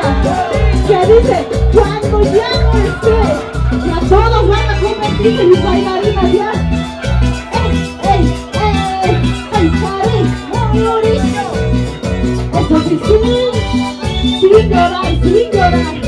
que dice, cuando ya no esté, ya todos van a convertirse en bailarinas ya. ¡Ey, ey, ey! ¡Ay, París! ¡Muy bonito! Entonces sí, sin llorar, sin llorar.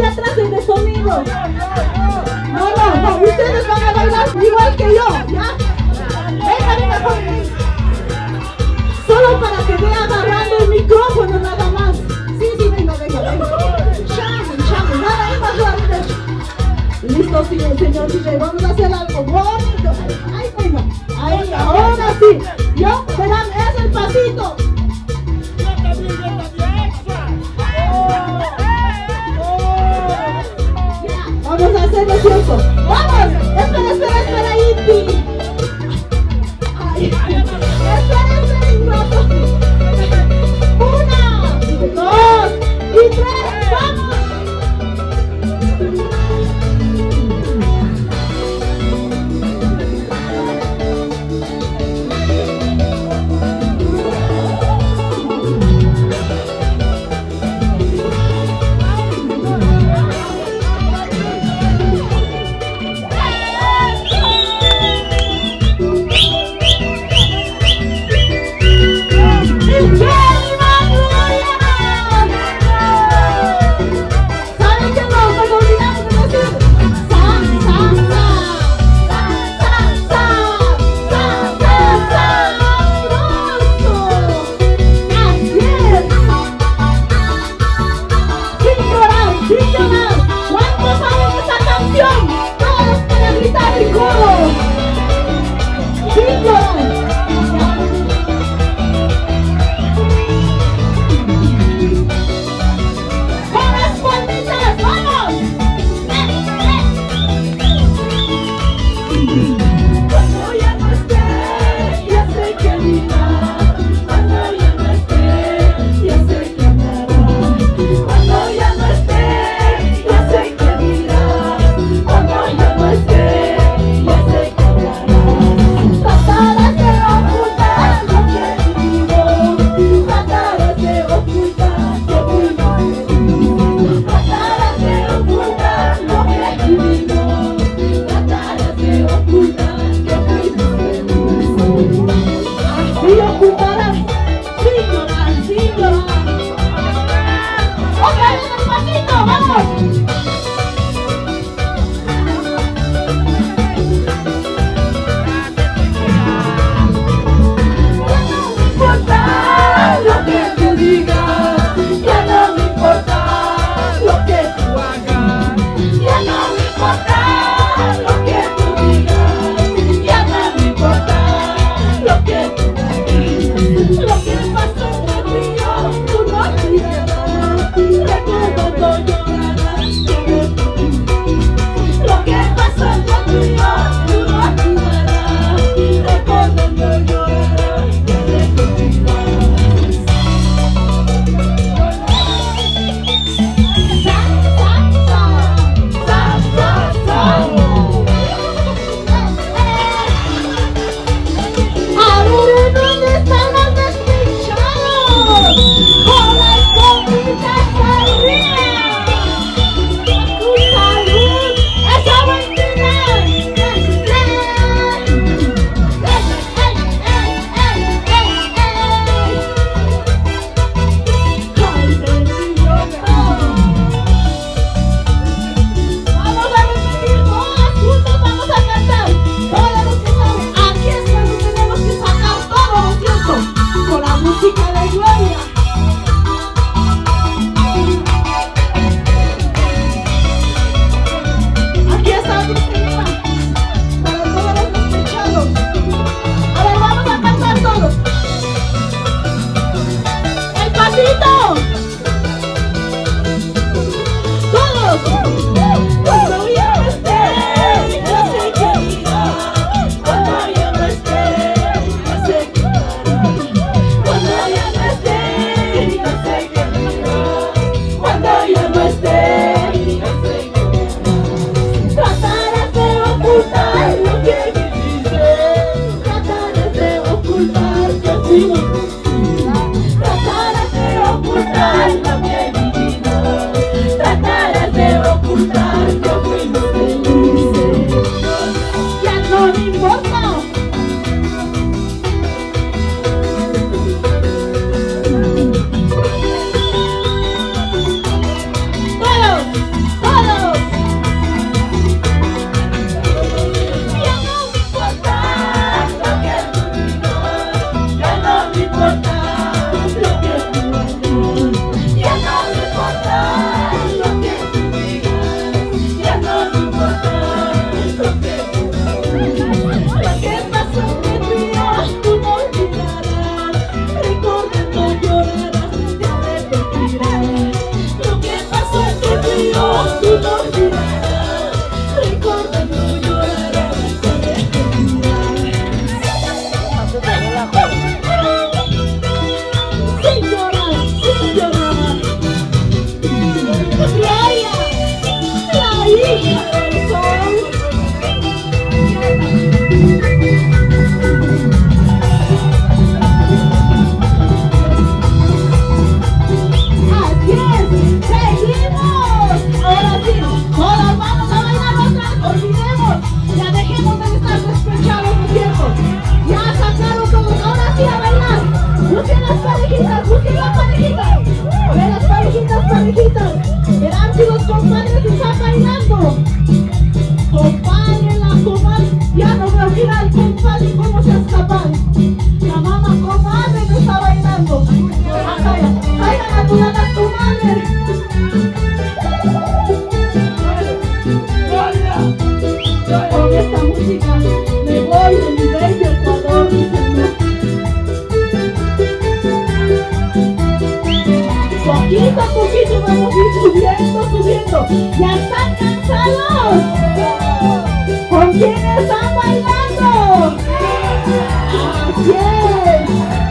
allá atrás el sonido. No, no, no, ustedes van a bailar igual que yo, ¿ya? Venga, venga conmigo. Solo para que vea agarrando el micrófono nada más. Sí, sí, venga, venga, venga. Llamen, llamen, nada más fuerte. Listo, sí, señor DJ, vamos a hacer algo bonito. Ahí venga, ahí, ahora sí. ¿Ya? Verán, es el pasito. You. música, me voy de mi bello Ecuador. Poquito a poquito vamos a ir subiendo, subiendo. ¿Ya están cansados? ¿Con quién están bailando? Quién?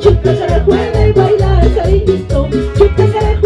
Chuta se recuerda y baila el cariñito. Chuta se.